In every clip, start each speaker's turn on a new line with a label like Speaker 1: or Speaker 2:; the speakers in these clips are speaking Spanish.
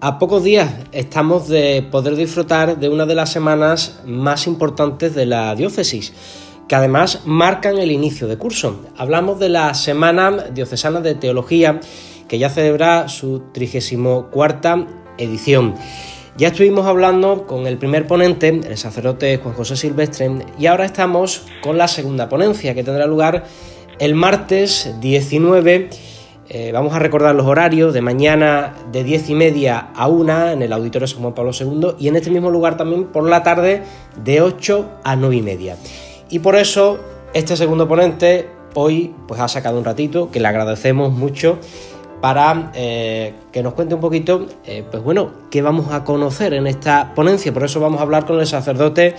Speaker 1: A pocos días estamos de poder disfrutar de una de las semanas más importantes de la diócesis, que además marcan el inicio de curso. Hablamos de la Semana Diocesana de Teología, que ya celebra su 34 edición. Ya estuvimos hablando con el primer ponente, el sacerdote Juan José Silvestre, y ahora estamos con la segunda ponencia, que tendrá lugar el martes 19 eh, vamos a recordar los horarios de mañana de 10 y media a 1 en el Auditorio San Juan Pablo II y en este mismo lugar también por la tarde de 8 a 9 y media. Y por eso este segundo ponente hoy pues ha sacado un ratito que le agradecemos mucho para eh, que nos cuente un poquito, eh, pues bueno, qué vamos a conocer en esta ponencia. Por eso vamos a hablar con el sacerdote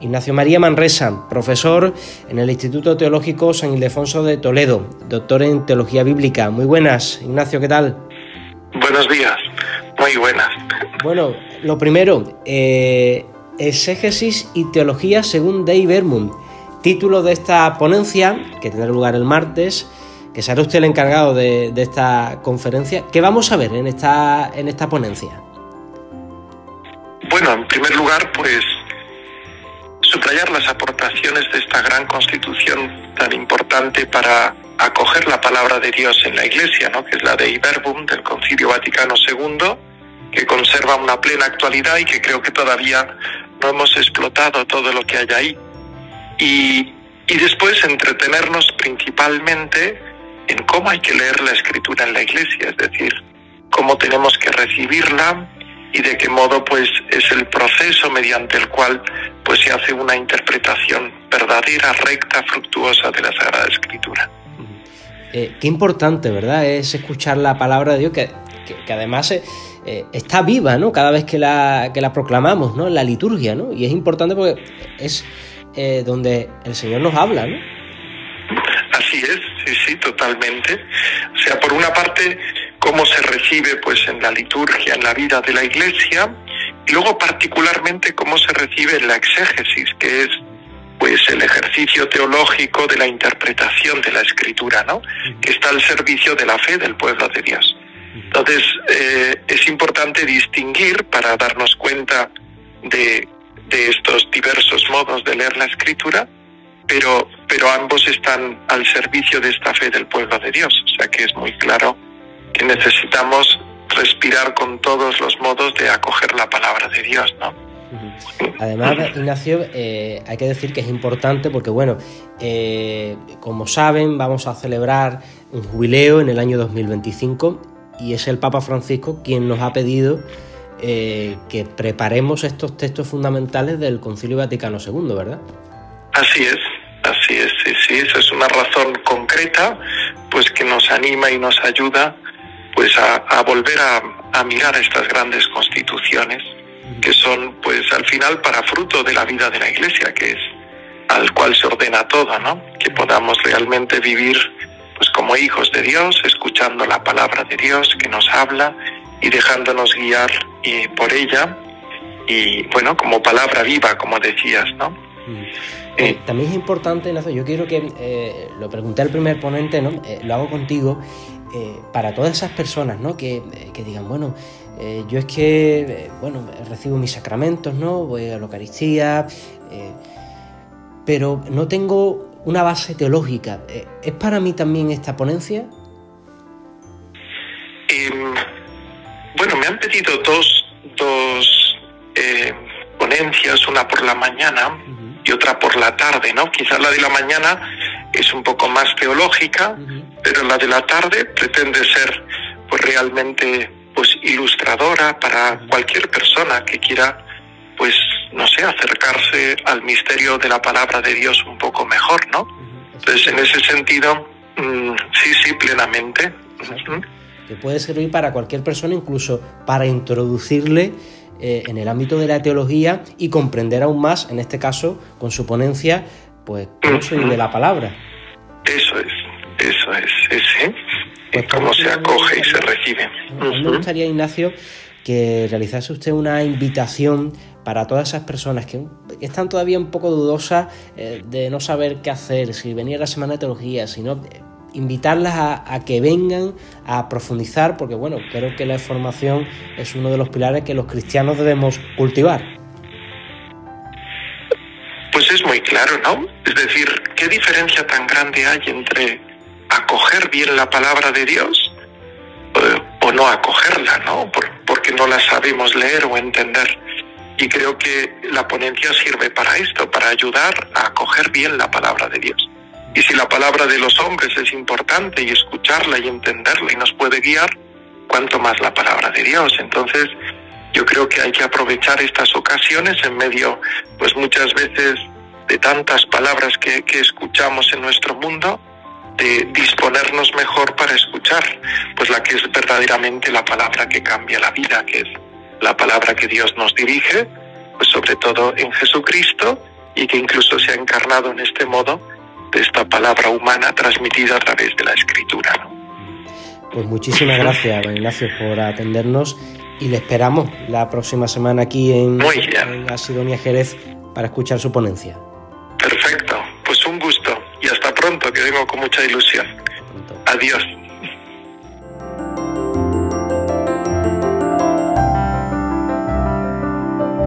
Speaker 1: Ignacio María Manresa, profesor en el Instituto Teológico San Ildefonso de Toledo, doctor en Teología Bíblica. Muy buenas, Ignacio, ¿qué tal?
Speaker 2: Buenos días, muy buenas.
Speaker 1: Bueno, lo primero, eh, Exégesis y Teología según Dave Bermund, título de esta ponencia, que tendrá lugar el martes, que será usted el encargado de, de esta conferencia. ¿Qué vamos a ver en esta, en esta ponencia?
Speaker 2: Las aportaciones de esta gran constitución tan importante para acoger la palabra de Dios en la Iglesia, ¿no? que es la de Iberbum del Concilio Vaticano II, que conserva una plena actualidad y que creo que todavía no hemos explotado todo lo que hay ahí. Y, y después entretenernos principalmente en cómo hay que leer la escritura en la Iglesia, es decir, cómo tenemos que recibirla, y de qué modo pues es el proceso mediante el cual pues se hace una interpretación verdadera, recta, fructuosa de la Sagrada Escritura.
Speaker 1: Eh, qué importante, ¿verdad? Es escuchar la palabra de Dios que, que, además eh, eh, está viva, ¿no? Cada vez que la, que la proclamamos, ¿no? En la liturgia, ¿no? Y es importante porque es eh, donde el Señor nos habla, ¿no?
Speaker 2: Así es, sí, sí, totalmente. O sea, por una parte, cómo se recibe pues en la liturgia, en la vida de la iglesia, y luego particularmente cómo se recibe la exégesis, que es pues el ejercicio teológico de la interpretación de la escritura, ¿no? Que está al servicio de la fe del pueblo de Dios. Entonces, eh, es importante distinguir para darnos cuenta de, de estos diversos modos de leer la escritura, pero, pero ambos están al servicio de esta fe del pueblo de Dios. O sea que es muy claro que necesitamos respirar con todos los modos de acoger la palabra de Dios, ¿no?
Speaker 1: Además, Ignacio, eh, hay que decir que es importante porque, bueno, eh, como saben, vamos a celebrar un jubileo en el año 2025 y es el Papa Francisco quien nos ha pedido eh, que preparemos estos textos fundamentales del Concilio Vaticano II, ¿verdad?
Speaker 2: Así es, así es, sí, sí, esa es una razón concreta, pues que nos anima y nos ayuda pues a, a volver a, a, mirar estas grandes constituciones que son pues al final para fruto de la vida de la iglesia que es al cual se ordena todo no que podamos realmente vivir pues como hijos de Dios escuchando la palabra de Dios que nos habla y dejándonos guiar y, por ella y bueno como palabra viva como decías no
Speaker 1: eh, también es importante, yo quiero que eh, lo pregunté al primer ponente, ¿no? Eh, lo hago contigo, eh, para todas esas personas ¿no? que, que digan, bueno, eh, yo es que, eh, bueno, recibo mis sacramentos, ¿no? Voy a la Eucaristía, pero no tengo una base teológica. ¿Es para mí también esta ponencia?
Speaker 2: Em, bueno, me han pedido dos, dos ponencias, una por la mañana uh -huh. y otra por la tarde, ¿no? Quizás la de la mañana es un poco más teológica, uh -huh. pero la de la tarde pretende ser pues realmente pues ilustradora para cualquier persona que quiera pues no sé, acercarse al misterio de la palabra de Dios un poco mejor, ¿no? Entonces, en ese sentido, mmm, sí, sí, plenamente.
Speaker 1: Que puede servir para cualquier persona, incluso para introducirle eh, en el ámbito de la teología y comprender aún más, en este caso, con su ponencia, pues cómo se vive la palabra.
Speaker 2: Eso es, eso es, ese. Pues cómo se acoge y se recibe.
Speaker 1: A me gustaría, Ignacio, que realizase usted una invitación para todas esas personas que están todavía un poco dudosas eh, de no saber qué hacer, si venir a la Semana de Teología, si no, invitarlas a, que vengan a profundizar, porque bueno, creo que la formación es uno de los pilares que los cristianos debemos cultivar.
Speaker 2: Pues es muy claro, ¿no? Es decir, ¿qué diferencia tan grande hay entre acoger bien la palabra de Dios eh, o no acogerla, ¿no? porque no la sabemos leer o entender. Y creo que la ponencia sirve para esto, para ayudar a acoger bien la palabra de Dios. Y si la palabra de los hombres es importante y escucharla y entenderla y nos puede guiar, cuanto más la palabra de Dios. Entonces, yo creo que hay que aprovechar estas ocasiones en medio, pues muchas veces, de tantas palabras que, que escuchamos en nuestro mundo, de disponernos mejor para escuchar, pues la que es verdaderamente la palabra que cambia la vida, que es la palabra que Dios nos dirige, pues sobre todo en Jesucristo y que incluso se ha encarnado en este modo de esta palabra humana transmitida a través de la escritura.
Speaker 1: Pues muchísimas gracias, don Ignacio, por atendernos y le esperamos la próxima semana aquí en, en Asidonia Jerez para escuchar su ponencia.
Speaker 2: Un gusto y hasta pronto, que vengo con mucha ilusión. Adiós.